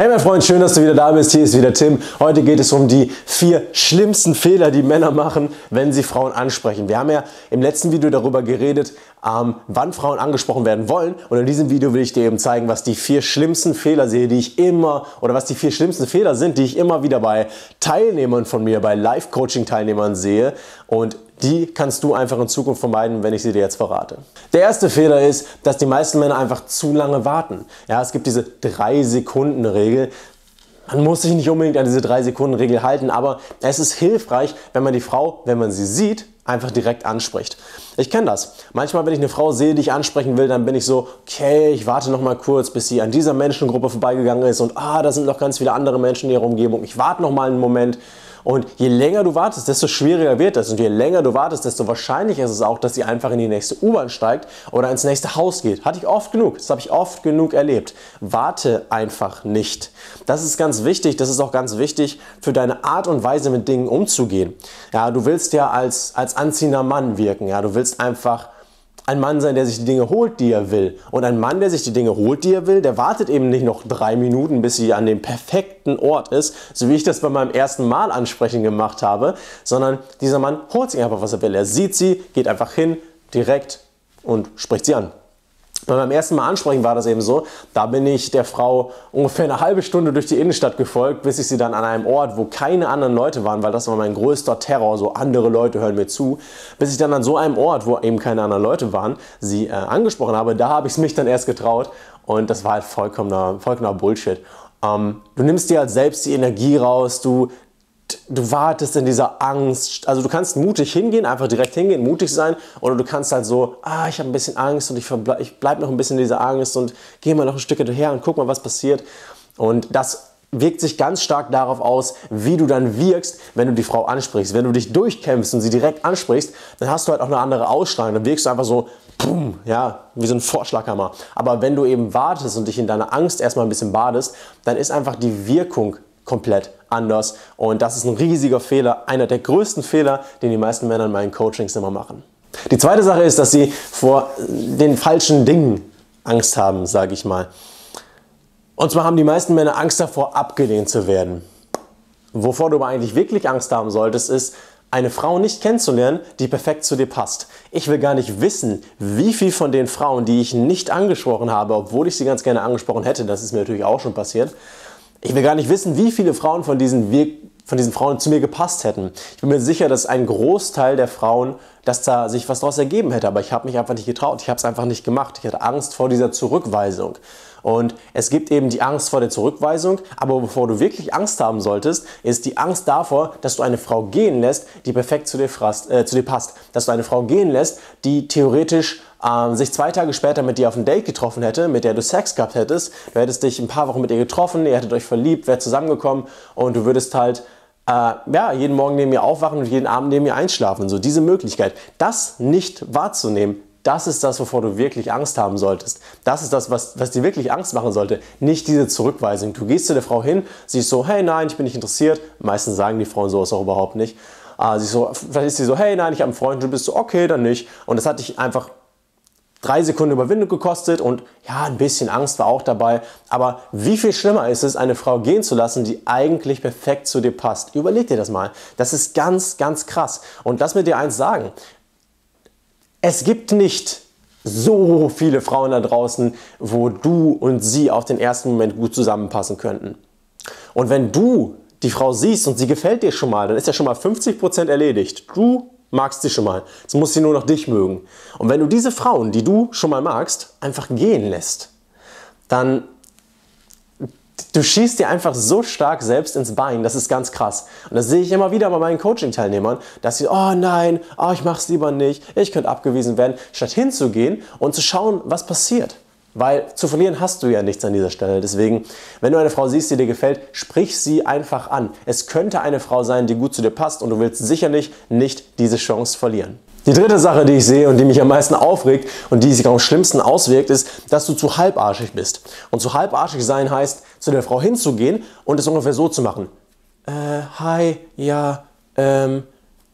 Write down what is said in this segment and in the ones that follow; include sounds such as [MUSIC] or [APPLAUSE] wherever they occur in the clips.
Hey mein Freund, schön, dass du wieder da bist. Hier ist wieder Tim. Heute geht es um die vier schlimmsten Fehler, die Männer machen, wenn sie Frauen ansprechen. Wir haben ja im letzten Video darüber geredet, ähm, wann Frauen angesprochen werden wollen. Und in diesem Video will ich dir eben zeigen, was die vier schlimmsten Fehler sehe, die ich immer, oder was die vier schlimmsten Fehler sind, die ich immer wieder bei Teilnehmern von mir, bei Live-Coaching-Teilnehmern sehe. Und die kannst du einfach in Zukunft vermeiden, wenn ich sie dir jetzt verrate. Der erste Fehler ist, dass die meisten Männer einfach zu lange warten. Ja, es gibt diese 3-Sekunden-Regel. Man muss sich nicht unbedingt an diese 3-Sekunden-Regel halten, aber es ist hilfreich, wenn man die Frau, wenn man sie sieht, einfach direkt anspricht. Ich kenne das. Manchmal, wenn ich eine Frau sehe, die ich ansprechen will, dann bin ich so, okay, ich warte noch mal kurz, bis sie an dieser Menschengruppe vorbeigegangen ist und ah, da sind noch ganz viele andere Menschen in ihrer Umgebung. Ich warte noch mal einen Moment und je länger du wartest, desto schwieriger wird das. Und je länger du wartest, desto wahrscheinlicher ist es auch, dass sie einfach in die nächste U-Bahn steigt oder ins nächste Haus geht. Hatte ich oft genug. Das habe ich oft genug erlebt. Warte einfach nicht. Das ist ganz wichtig. Das ist auch ganz wichtig für deine Art und Weise, mit Dingen umzugehen. Ja, du willst ja als, als anziehender Mann wirken. Ja, du willst einfach ein Mann sein, der sich die Dinge holt, die er will. Und ein Mann, der sich die Dinge holt, die er will, der wartet eben nicht noch drei Minuten, bis sie an dem perfekten Ort ist, so wie ich das bei meinem ersten Mal ansprechen gemacht habe, sondern dieser Mann holt sich einfach, was er will. Er sieht sie, geht einfach hin, direkt und spricht sie an. Bei meinem ersten Mal ansprechen war das eben so. Da bin ich der Frau ungefähr eine halbe Stunde durch die Innenstadt gefolgt, bis ich sie dann an einem Ort, wo keine anderen Leute waren, weil das war mein größter Terror, so andere Leute hören mir zu, bis ich dann an so einem Ort, wo eben keine anderen Leute waren, sie äh, angesprochen habe. Da habe ich es mich dann erst getraut und das war halt vollkommener, vollkommener Bullshit. Ähm, du nimmst dir halt selbst die Energie raus, du du wartest in dieser Angst. Also du kannst mutig hingehen, einfach direkt hingehen, mutig sein. Oder du kannst halt so, ah, ich habe ein bisschen Angst und ich, ich bleibe noch ein bisschen in dieser Angst und gehe mal noch ein Stück hinterher und guck mal, was passiert. Und das wirkt sich ganz stark darauf aus, wie du dann wirkst, wenn du die Frau ansprichst. Wenn du dich durchkämpfst und sie direkt ansprichst, dann hast du halt auch eine andere Ausstrahlung. Dann wirkst du einfach so, boom, ja, wie so ein Vorschlaghammer. Aber wenn du eben wartest und dich in deiner Angst erstmal ein bisschen badest, dann ist einfach die Wirkung komplett anders. Und das ist ein riesiger Fehler, einer der größten Fehler, den die meisten Männer in meinen Coachings immer machen. Die zweite Sache ist, dass sie vor den falschen Dingen Angst haben, sage ich mal. Und zwar haben die meisten Männer Angst davor, abgelehnt zu werden. Wovor du aber eigentlich wirklich Angst haben solltest, ist, eine Frau nicht kennenzulernen, die perfekt zu dir passt. Ich will gar nicht wissen, wie viel von den Frauen, die ich nicht angesprochen habe, obwohl ich sie ganz gerne angesprochen hätte, das ist mir natürlich auch schon passiert, ich will gar nicht wissen, wie viele Frauen von diesen, von diesen Frauen zu mir gepasst hätten. Ich bin mir sicher, dass ein Großteil der Frauen, dass da sich was daraus ergeben hätte, aber ich habe mich einfach nicht getraut. Ich habe es einfach nicht gemacht. Ich hatte Angst vor dieser Zurückweisung. Und es gibt eben die Angst vor der Zurückweisung, aber bevor du wirklich Angst haben solltest, ist die Angst davor, dass du eine Frau gehen lässt, die perfekt zu dir, frast, äh, zu dir passt. Dass du eine Frau gehen lässt, die theoretisch äh, sich zwei Tage später mit dir auf ein Date getroffen hätte, mit der du Sex gehabt hättest. Du hättest dich ein paar Wochen mit ihr getroffen, ihr hättet euch verliebt, wärt zusammengekommen und du würdest halt äh, ja, jeden Morgen neben ihr aufwachen und jeden Abend neben ihr einschlafen. So diese Möglichkeit, das nicht wahrzunehmen, das ist das, wovor du wirklich Angst haben solltest. Das ist das, was, was dir wirklich Angst machen sollte. Nicht diese Zurückweisung. Du gehst zu der Frau hin, sie ist so, hey, nein, ich bin nicht interessiert. Meistens sagen die Frauen sowas auch überhaupt nicht. Äh, sie so, vielleicht ist sie so, hey, nein, ich habe einen Freund. Du bist so, okay, dann nicht. Und das hat dich einfach drei Sekunden Überwindung gekostet und ja, ein bisschen Angst war auch dabei. Aber wie viel schlimmer ist es, eine Frau gehen zu lassen, die eigentlich perfekt zu dir passt? Überleg dir das mal. Das ist ganz, ganz krass. Und lass mir dir eins sagen. Es gibt nicht so viele Frauen da draußen, wo du und sie auf den ersten Moment gut zusammenpassen könnten. Und wenn du die Frau siehst und sie gefällt dir schon mal, dann ist ja schon mal 50% erledigt. Du magst sie schon mal. Jetzt muss sie nur noch dich mögen. Und wenn du diese Frauen, die du schon mal magst, einfach gehen lässt, dann du schießt dir einfach so stark selbst ins Bein, das ist ganz krass. Und das sehe ich immer wieder bei meinen Coaching-Teilnehmern, dass sie, oh nein, oh, ich mach's lieber nicht, ich könnte abgewiesen werden, statt hinzugehen und zu schauen, was passiert. Weil zu verlieren hast du ja nichts an dieser Stelle. Deswegen, wenn du eine Frau siehst, die dir gefällt, sprich sie einfach an. Es könnte eine Frau sein, die gut zu dir passt und du willst sicherlich nicht diese Chance verlieren. Die dritte Sache, die ich sehe und die mich am meisten aufregt und die sich am schlimmsten auswirkt, ist, dass du zu halbarschig bist. Und zu halbarschig sein heißt, zu der Frau hinzugehen und es ungefähr so zu machen. Äh, hi, ja, ähm,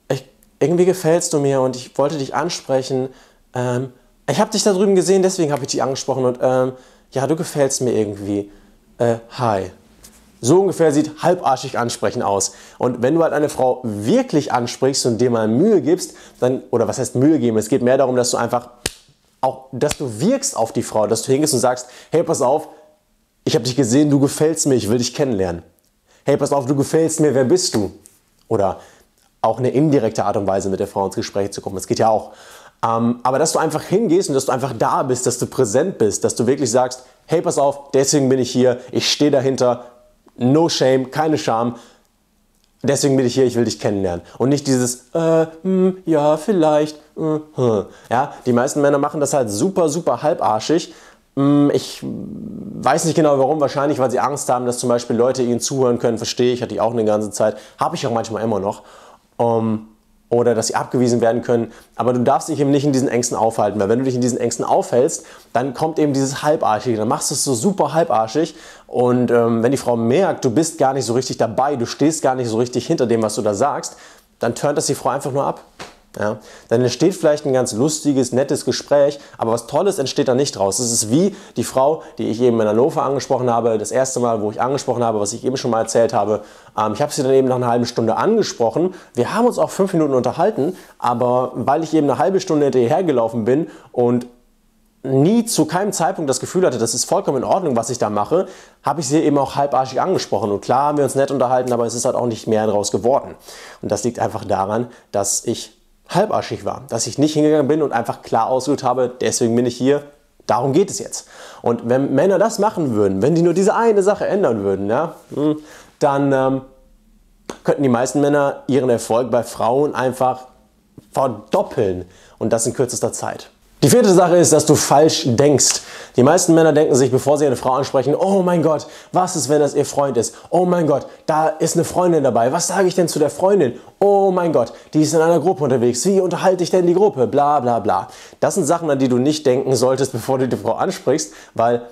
ich, irgendwie gefällst du mir und ich wollte dich ansprechen. Ähm, ich habe dich da drüben gesehen, deswegen habe ich dich angesprochen und ähm, ja, du gefällst mir irgendwie. Äh, hi. So ungefähr sieht halbarschig ansprechen aus. Und wenn du halt eine Frau wirklich ansprichst und dir mal Mühe gibst, dann, oder was heißt Mühe geben? Es geht mehr darum, dass du einfach auch, dass du wirkst auf die Frau, dass du hingehst und sagst, hey, pass auf, ich habe dich gesehen, du gefällst mir, ich will dich kennenlernen. Hey, pass auf, du gefällst mir, wer bist du? Oder auch eine indirekte Art und Weise mit der Frau ins Gespräch zu kommen. Das geht ja auch. Ähm, aber dass du einfach hingehst und dass du einfach da bist, dass du präsent bist, dass du wirklich sagst, hey, pass auf, deswegen bin ich hier, ich stehe dahinter, no shame, keine Scham. Deswegen bin ich hier, ich will dich kennenlernen. Und nicht dieses, äh, hm, ja, vielleicht. Äh, hm. Ja, die meisten Männer machen das halt super, super halbarschig. Hm, ich weiß nicht genau warum, wahrscheinlich weil sie Angst haben, dass zum Beispiel Leute ihnen zuhören können, verstehe ich, hatte ich auch eine ganze Zeit, habe ich auch manchmal immer noch. Um, oder dass sie abgewiesen werden können. Aber du darfst dich eben nicht in diesen Ängsten aufhalten, weil wenn du dich in diesen Ängsten aufhältst, dann kommt eben dieses Halbarschige, dann machst du es so super halbarschig und ähm, wenn die Frau merkt, du bist gar nicht so richtig dabei, du stehst gar nicht so richtig hinter dem, was du da sagst, dann turnt das die Frau einfach nur ab. Ja, dann entsteht vielleicht ein ganz lustiges, nettes Gespräch, aber was Tolles entsteht da nicht draus. Es ist wie die Frau, die ich eben in Hannover angesprochen habe, das erste Mal, wo ich angesprochen habe, was ich eben schon mal erzählt habe. Ähm, ich habe sie dann eben nach einer halben Stunde angesprochen. Wir haben uns auch fünf Minuten unterhalten, aber weil ich eben eine halbe Stunde hinterher gelaufen bin und nie zu keinem Zeitpunkt das Gefühl hatte, das ist vollkommen in Ordnung, was ich da mache, habe ich sie eben auch halbarschig angesprochen. Und klar haben wir uns nett unterhalten, aber es ist halt auch nicht mehr daraus geworden. Und das liegt einfach daran, dass ich halbarschig war, dass ich nicht hingegangen bin und einfach klar ausgesucht habe, deswegen bin ich hier, darum geht es jetzt. Und wenn Männer das machen würden, wenn die nur diese eine Sache ändern würden, ja, hm, dann ähm, könnten die meisten Männer ihren Erfolg bei Frauen einfach verdoppeln und das in kürzester Zeit. Die vierte Sache ist, dass du falsch denkst. Die meisten Männer denken sich, bevor sie eine Frau ansprechen, oh mein Gott, was ist, wenn das ihr Freund ist? Oh mein Gott, da ist eine Freundin dabei. Was sage ich denn zu der Freundin? Oh mein Gott, die ist in einer Gruppe unterwegs. Wie unterhalte ich denn die Gruppe? Bla bla bla. Das sind Sachen, an die du nicht denken solltest, [LAUGHS] bevor du die Frau ansprichst, weil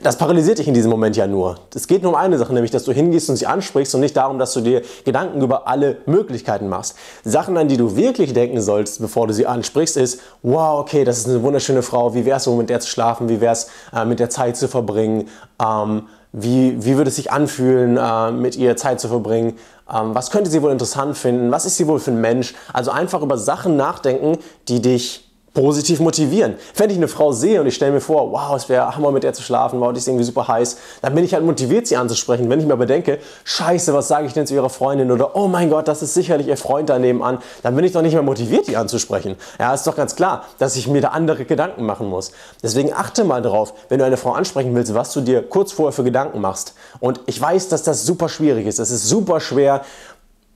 das paralysiert dich in diesem Moment ja nur. Es geht nur um eine Sache, nämlich dass du hingehst und sie ansprichst und nicht darum, dass du dir Gedanken über alle Möglichkeiten machst. Sachen, an die du wirklich denken sollst, bevor du sie ansprichst, ist, wow, okay, das ist eine wunderschöne Frau, wie wäre es, mit der zu schlafen, wie wäre es, äh, mit der Zeit zu verbringen, ähm, wie, wie würde es sich anfühlen, äh, mit ihr Zeit zu verbringen, ähm, was könnte sie wohl interessant finden, was ist sie wohl für ein Mensch. Also einfach über Sachen nachdenken, die dich positiv motivieren. Wenn ich eine Frau sehe und ich stelle mir vor, wow, es wäre Hammer mit der zu schlafen, wow, die ist irgendwie super heiß, dann bin ich halt motiviert, sie anzusprechen. Wenn ich mir aber denke, scheiße, was sage ich denn zu ihrer Freundin oder oh mein Gott, das ist sicherlich ihr Freund daneben an, dann bin ich doch nicht mehr motiviert, die anzusprechen. Ja, ist doch ganz klar, dass ich mir da andere Gedanken machen muss. Deswegen achte mal drauf, wenn du eine Frau ansprechen willst, was du dir kurz vorher für Gedanken machst. Und ich weiß, dass das super schwierig ist. Es ist super schwer,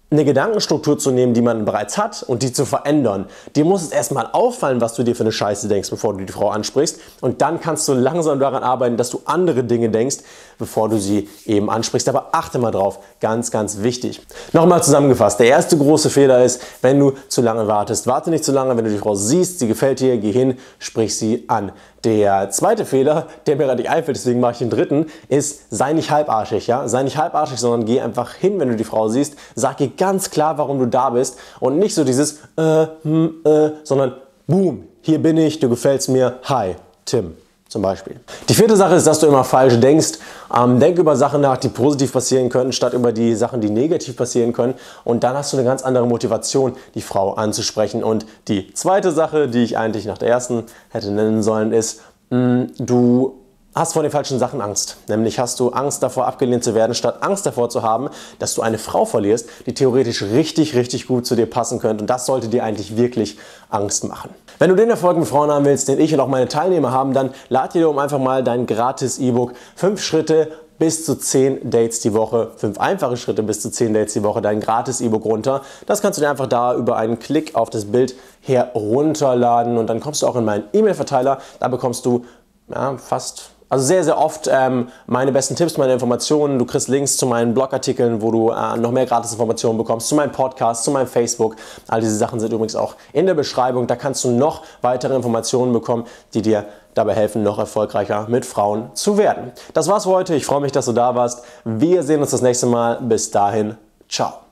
eine Gedankenstruktur zu nehmen, die man bereits hat und die zu verändern. Dir muss es erstmal auffallen, was du dir für eine Scheiße denkst, bevor du die Frau ansprichst. Und dann kannst du langsam daran arbeiten, dass du andere Dinge denkst, bevor du sie eben ansprichst. Aber achte mal drauf, ganz, ganz wichtig. Nochmal zusammengefasst, der erste große Fehler ist, wenn du zu lange wartest. Warte nicht zu lange, wenn du die Frau siehst, sie gefällt dir, geh hin, sprich sie an. Der zweite Fehler, der mir gerade nicht einfällt, deswegen mache ich den dritten, ist, sei nicht halbarschig. Ja? Sei nicht halbarschig, sondern geh einfach hin, wenn du die Frau siehst. Sag ihr ganz klar, warum du da bist und nicht so dieses, äh, hm, äh, sondern boom, hier bin ich, du gefällst mir, hi, Tim zum Beispiel. Die vierte Sache ist, dass du immer falsch denkst. Ähm, denk über Sachen nach, die positiv passieren könnten, statt über die Sachen, die negativ passieren können. Und dann hast du eine ganz andere Motivation, die Frau anzusprechen. Und die zweite Sache, die ich eigentlich nach der ersten hätte nennen sollen, ist, mh, mm, du hast vor den falschen Sachen Angst. Nämlich hast du Angst davor, abgelehnt zu werden, statt Angst davor zu haben, dass du eine Frau verlierst, die theoretisch richtig, richtig gut zu dir passen könnte. Und das sollte dir eigentlich wirklich Angst machen. Wenn du den Erfolg mit Frauen haben willst, den ich und auch meine Teilnehmer haben, dann lad dir um einfach mal dein gratis E-Book 5 Schritte bis zu 10 Dates die Woche, 5 einfache Schritte bis zu 10 Dates die Woche, dein gratis E-Book runter. Das kannst du dir einfach da über einen Klick auf das Bild herunterladen und dann kommst du auch in meinen E-Mail-Verteiler. Da bekommst du ja, fast also sehr, sehr oft ähm, meine besten Tipps, meine Informationen. Du kriegst Links zu meinen Blogartikeln, wo du äh, noch mehr gratis Informationen bekommst, zu meinem Podcast, zu meinem Facebook. All diese Sachen sind übrigens auch in der Beschreibung. Da kannst du noch weitere Informationen bekommen, die dir dabei helfen, noch erfolgreicher mit Frauen zu werden. Das war's für heute. Ich freue mich, dass du da warst. Wir sehen uns das nächste Mal. Bis dahin. Ciao.